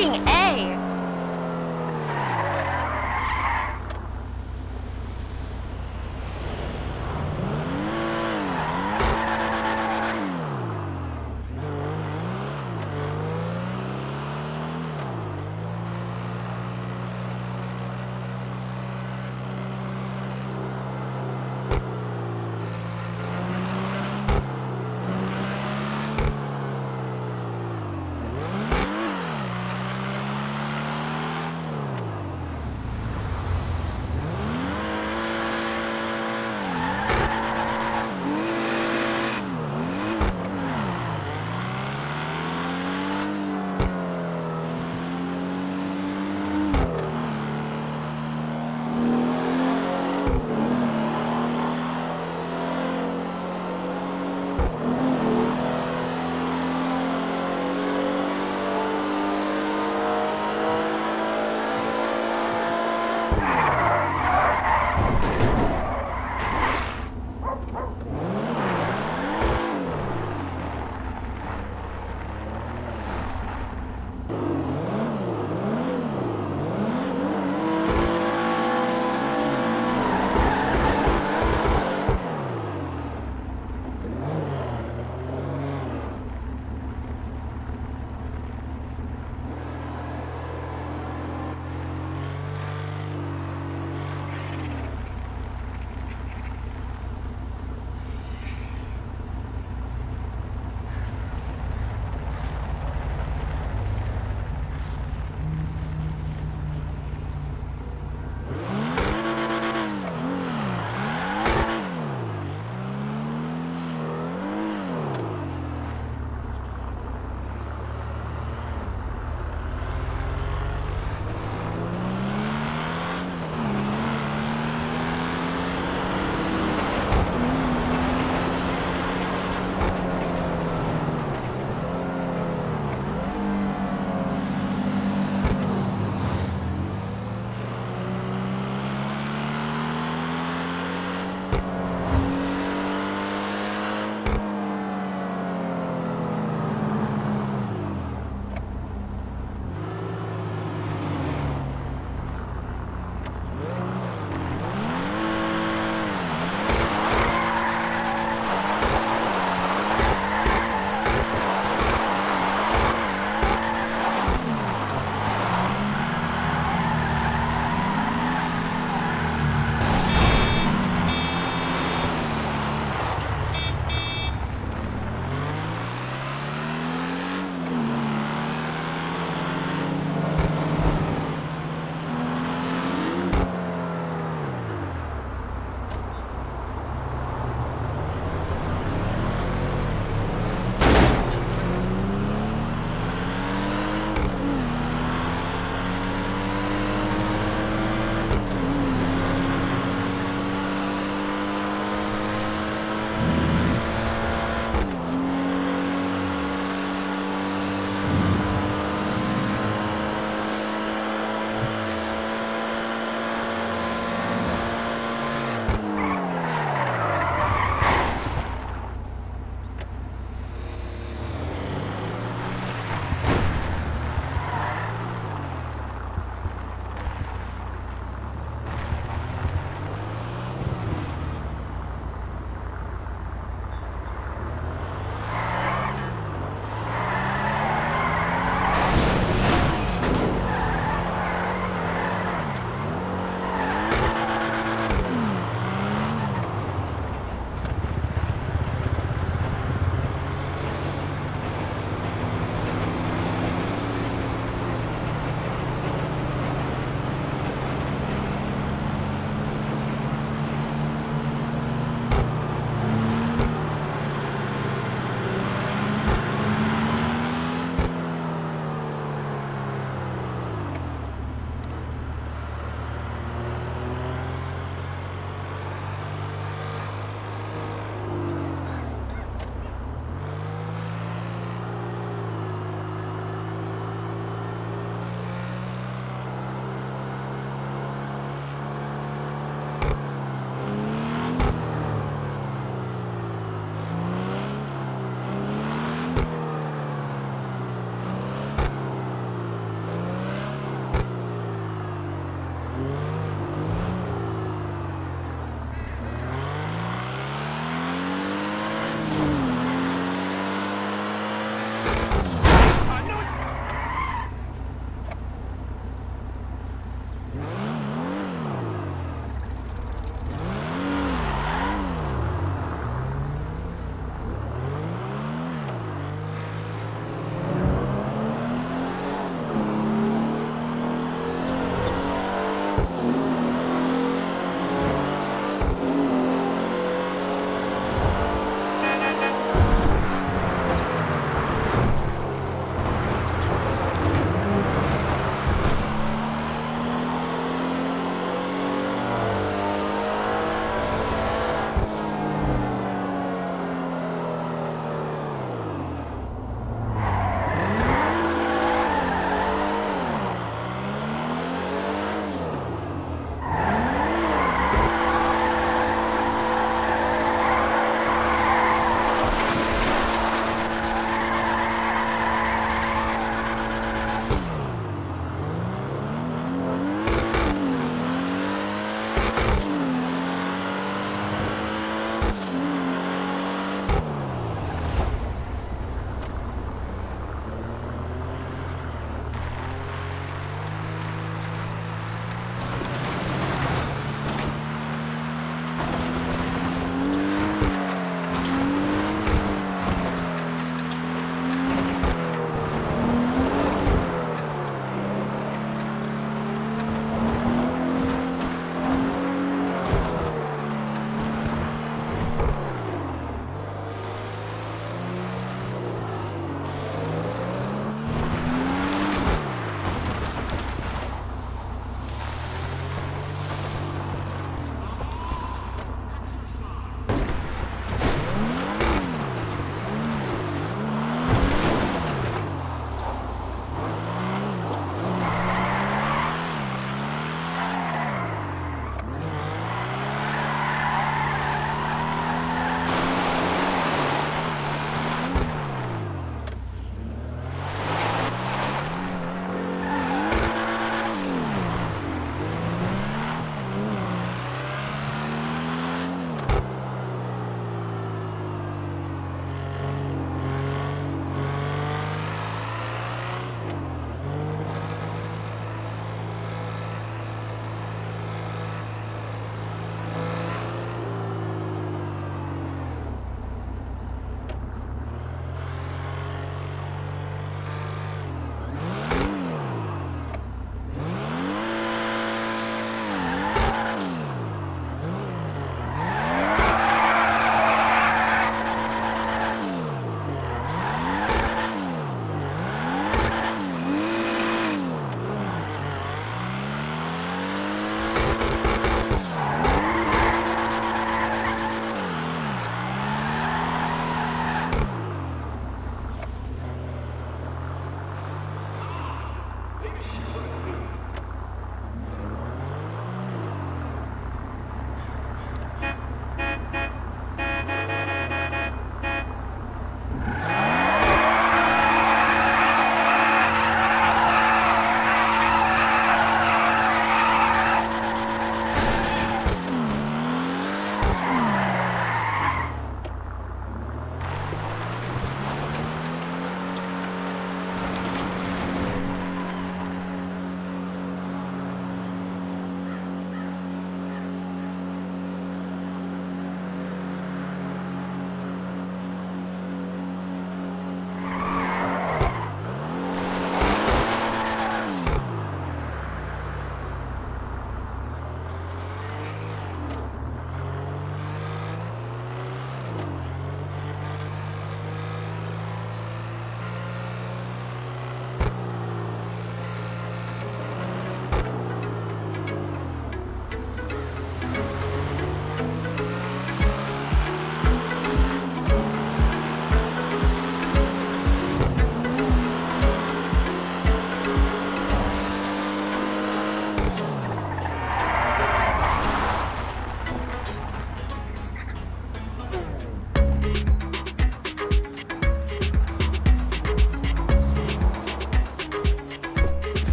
Freaking egg!